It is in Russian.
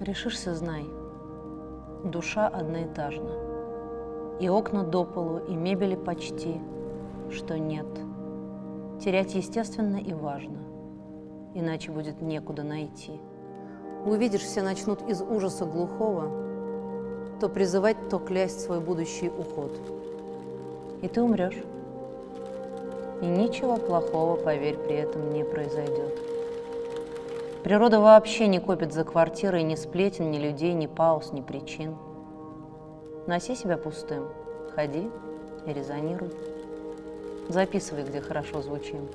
Решишься, знай, душа одноэтажна. И окна до полу, и мебели почти, что нет. Терять естественно и важно, иначе будет некуда найти. Увидишь, все начнут из ужаса глухого то призывать, то клясть свой будущий уход. И ты умрешь. И ничего плохого, поверь, при этом не произойдет. Природа вообще не копит за квартирой ни сплетен, ни людей, ни пауз, ни причин. Носи себя пустым, ходи и резонируй. Записывай, где хорошо звучим.